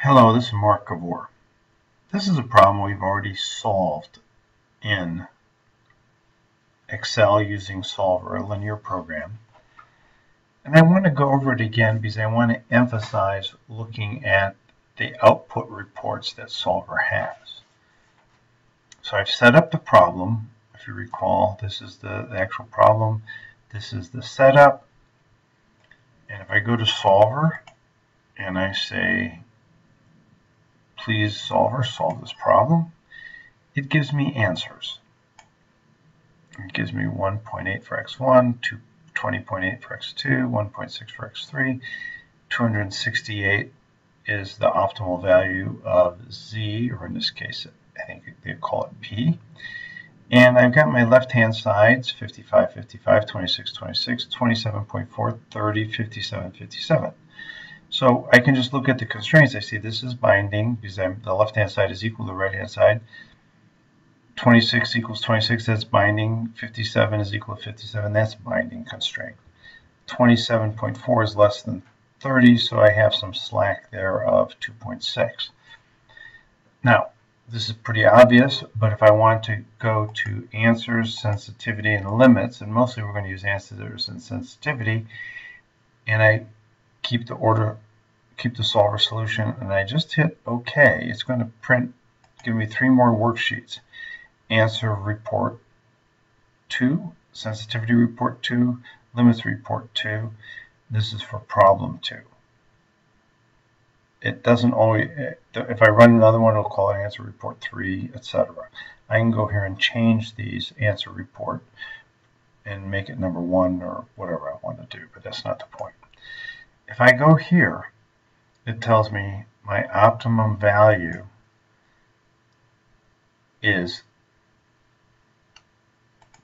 Hello, this is Mark Gavoor. This is a problem we've already solved in Excel using Solver, a linear program. And I want to go over it again because I want to emphasize looking at the output reports that Solver has. So I've set up the problem. If you recall, this is the, the actual problem. This is the setup. And if I go to Solver and I say please solver solve this problem, it gives me answers. It gives me 1.8 for x1, 20.8 for x2, 1.6 for x3, 268 is the optimal value of z, or in this case, I think they call it p. And I've got my left-hand sides, 55, 55, 26, 26, 27.4, 30, 57, 57. So I can just look at the constraints. I see this is binding because I'm, the left-hand side is equal to the right-hand side. 26 equals 26, that's binding. 57 is equal to 57, that's binding constraint. 27.4 is less than 30, so I have some slack there of 2.6. Now, this is pretty obvious, but if I want to go to answers, sensitivity, and limits, and mostly we're going to use answers and sensitivity, and I keep the order, keep the solver solution, and I just hit OK, it's going to print, give me three more worksheets. Answer report 2, sensitivity report 2, limits report 2. This is for problem 2. It doesn't always, if I run another one, it'll call it answer report 3, etc. I can go here and change these answer report and make it number 1 or whatever I want to do, but that's not the point. If I go here, it tells me my optimum value is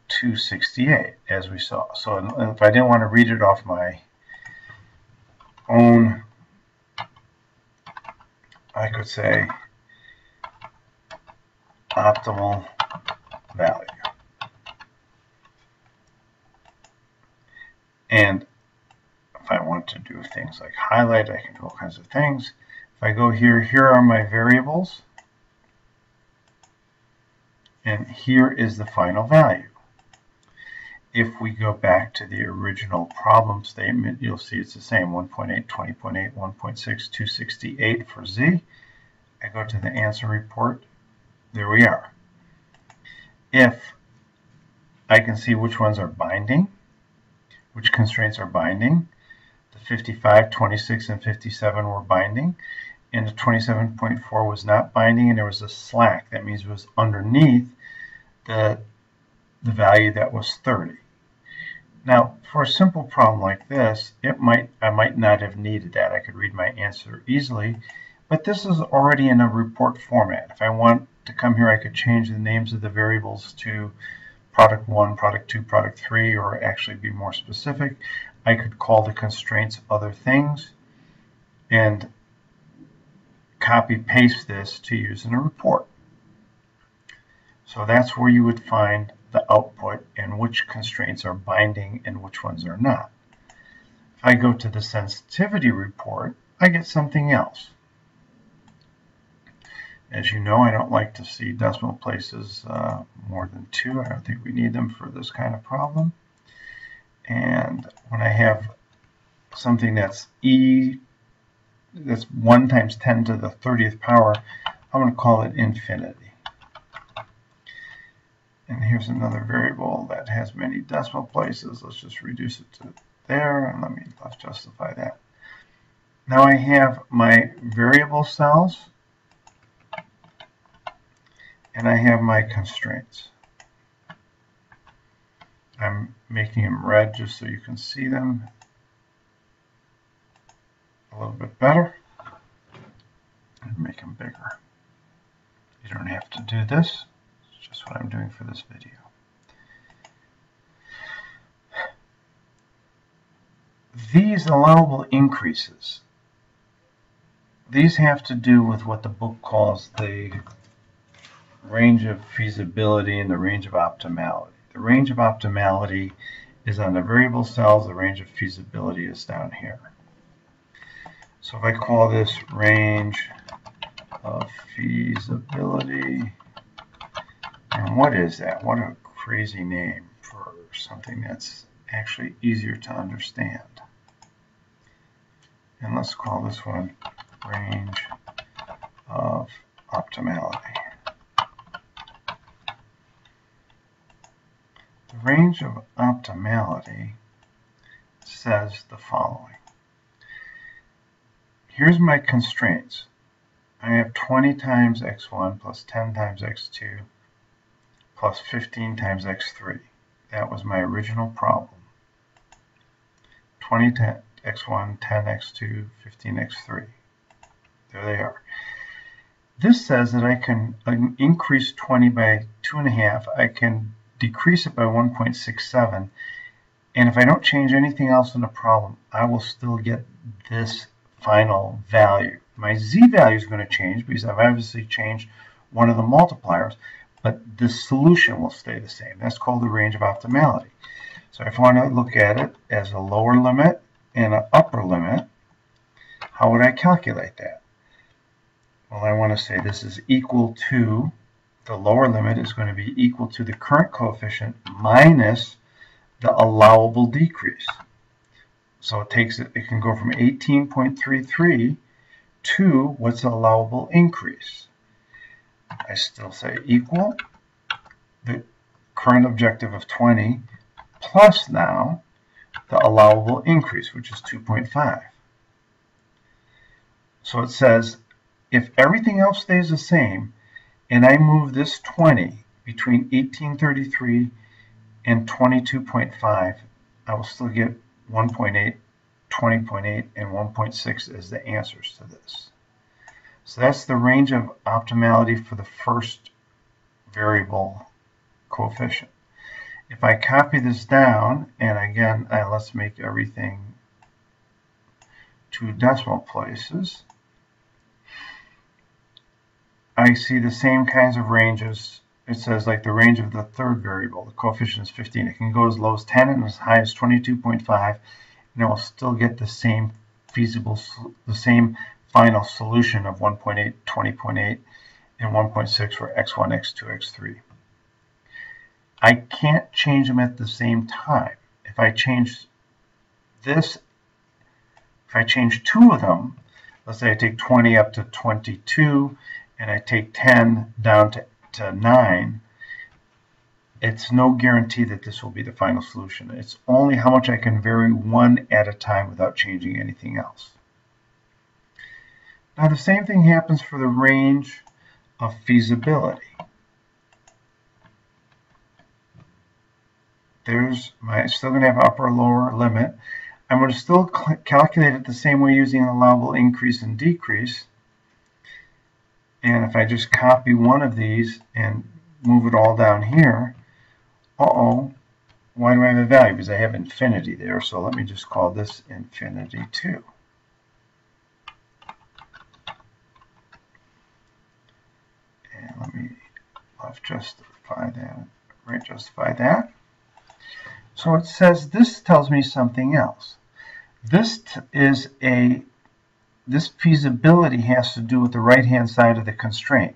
268, as we saw. So if I didn't want to read it off my own, I could say optimal value. And if I want to do things like highlight, I can do all kinds of things. If I go here, here are my variables. And here is the final value. If we go back to the original problem statement, you'll see it's the same, 1.8, 20.8, 1.6, 268 for Z. I go to the answer report. There we are. If I can see which ones are binding, which constraints are binding, 55, 26, and 57 were binding, and the 27.4 was not binding, and there was a slack. That means it was underneath the, the value that was 30. Now, for a simple problem like this, it might I might not have needed that. I could read my answer easily, but this is already in a report format. If I want to come here, I could change the names of the variables to product 1, product 2, product 3, or actually be more specific. I could call the constraints other things and copy paste this to use in a report. So that's where you would find the output and which constraints are binding and which ones are not. If I go to the sensitivity report, I get something else. As you know, I don't like to see decimal places uh, more than two. I don't think we need them for this kind of problem. And when I have something that's e, that's 1 times 10 to the 30th power, I'm going to call it infinity. And here's another variable that has many decimal places. Let's just reduce it to there, and let me let's justify that. Now I have my variable cells, and I have my constraints. I'm making them red just so you can see them a little bit better and make them bigger. You don't have to do this, it's just what I'm doing for this video. These allowable increases, these have to do with what the book calls the range of feasibility and the range of optimality. The range of optimality is on the variable cells, the range of feasibility is down here. So if I call this range of feasibility. And what is that? What a crazy name for something that's actually easier to understand. And let's call this one range of optimality. The range of optimality says the following. Here's my constraints. I have 20 times x1 plus 10 times x2 plus 15 times x3. That was my original problem. 20 x1, 10 x2, 15 x3. There they are. This says that I can uh, increase 20 by 2.5. I can decrease it by 1.67. And if I don't change anything else in the problem, I will still get this final value. My z value is going to change because I've obviously changed one of the multipliers, but the solution will stay the same. That's called the range of optimality. So if I want to look at it as a lower limit and an upper limit, how would I calculate that? Well, I want to say this is equal to, the lower limit is going to be equal to the current coefficient minus the allowable decrease. So it takes it, it can go from 18.33 to what's the allowable increase. I still say equal the current objective of 20 plus now the allowable increase, which is 2.5. So it says if everything else stays the same and I move this 20 between 1833 and 22.5, I will still get 1.8, 20.8, and 1.6 as the answers to this. So that's the range of optimality for the first variable coefficient. If I copy this down, and again, uh, let's make everything two decimal places, I see the same kinds of ranges. It says like the range of the third variable, the coefficient is 15. It can go as low as 10 and as high as 22.5, and it will still get the same feasible, the same final solution of 1.8, 20.8, and 1.6 for x1, x2, x3. I can't change them at the same time. If I change this, if I change two of them, let's say I take 20 up to 22 and I take 10 down to, to 9, it's no guarantee that this will be the final solution. It's only how much I can vary one at a time without changing anything else. Now the same thing happens for the range of feasibility. there's my still going to have upper lower limit. I'm going to still calculate it the same way using an allowable increase and decrease. And if I just copy one of these and move it all down here, uh-oh, why do I have a value? Because I have infinity there, so let me just call this infinity 2. And let me left justify that, right justify that. So it says this tells me something else. This is a this feasibility has to do with the right-hand side of the constraint.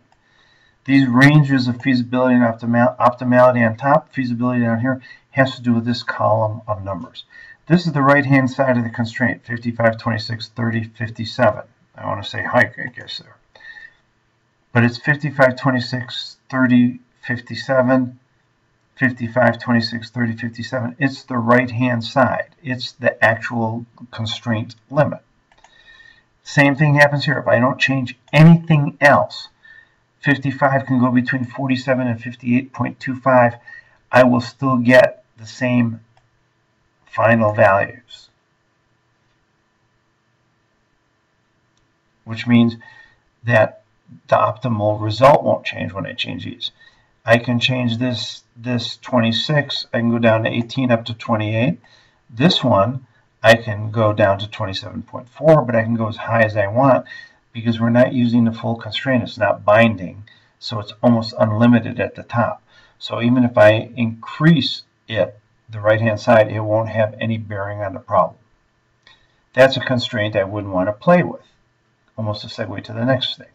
These ranges of feasibility and optimal, optimality on top, feasibility down here, has to do with this column of numbers. This is the right-hand side of the constraint, 55, 26, 30, 57. I want to say hike, I guess there. But it's 55, 26, 30, 57, 55, 26, 30, 57, it's the right-hand side. It's the actual constraint limit. Same thing happens here. If I don't change anything else, 55 can go between 47 and 58.25. I will still get the same final values. Which means that the optimal result won't change when I change these. I can change this this 26. I can go down to 18 up to 28. This one, I can go down to 27.4, but I can go as high as I want because we're not using the full constraint. It's not binding, so it's almost unlimited at the top. So even if I increase it, the right-hand side, it won't have any bearing on the problem. That's a constraint I wouldn't want to play with. Almost a segue to the next thing.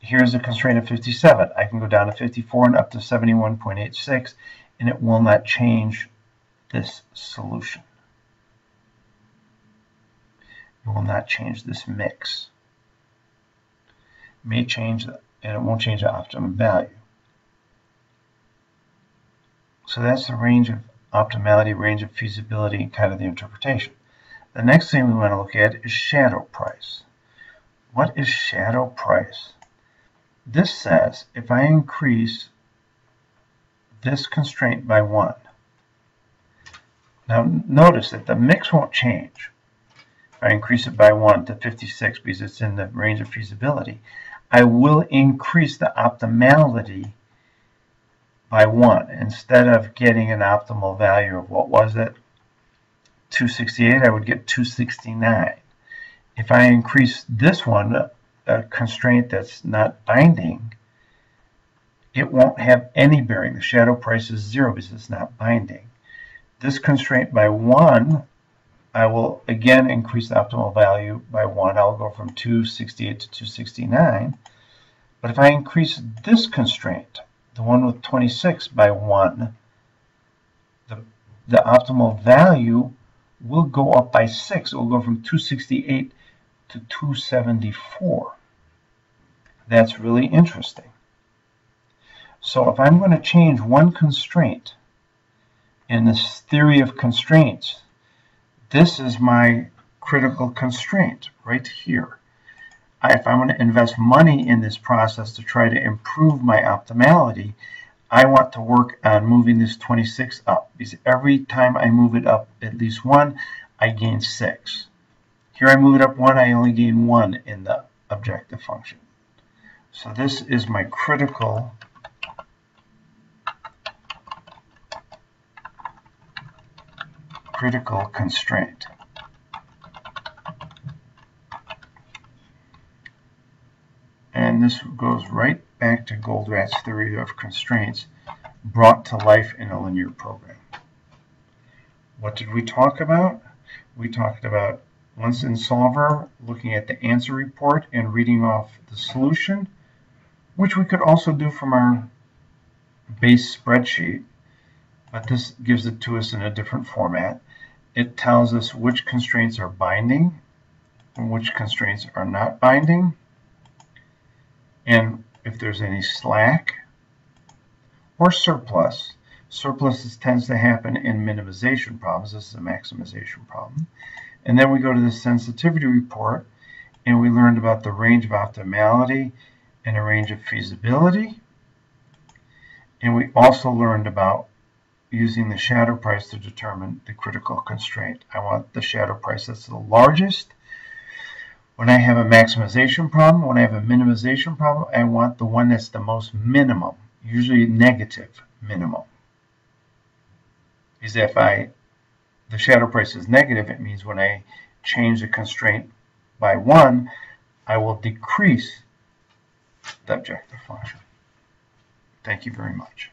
here's a constraint of 57. I can go down to 54 and up to 71.86, and it will not change this solution. It will not change this mix. It may change, and it won't change the optimum value. So that's the range of optimality, range of feasibility, kind of the interpretation. The next thing we want to look at is shadow price. What is shadow price? This says if I increase this constraint by 1, now notice that the mix won't change. I increase it by 1 to 56 because it's in the range of feasibility, I will increase the optimality by 1. Instead of getting an optimal value of what was it? 268, I would get 269. If I increase this one, a constraint that's not binding, it won't have any bearing. The shadow price is zero because it's not binding. This constraint by 1, I will again increase the optimal value by 1. I'll go from 268 to 269. But if I increase this constraint, the one with 26 by 1, the, the optimal value will go up by 6. It will go from 268 to 274. That's really interesting. So if I'm going to change one constraint in this theory of constraints, this is my critical constraint right here if I want to invest money in this process to try to improve my optimality, I want to work on moving this 26 up because every time I move it up at least one, I gain six. Here I move it up one, I only gain one in the objective function. So this is my critical critical constraint. And this goes right back to Goldratt's theory of constraints brought to life in a linear program. What did we talk about? We talked about once in Solver, looking at the answer report and reading off the solution, which we could also do from our base spreadsheet, but this gives it to us in a different format. It tells us which constraints are binding and which constraints are not binding and if there's any slack or surplus. Surplus tends to happen in minimization problems. This is a maximization problem. And then we go to the sensitivity report and we learned about the range of optimality and a range of feasibility. And we also learned about using the shadow price to determine the critical constraint. I want the shadow price that's the largest when I have a maximization problem, when I have a minimization problem, I want the one that's the most minimum, usually negative minimum. Is if I, the shadow price is negative, it means when I change the constraint by one, I will decrease the objective function. Thank you very much.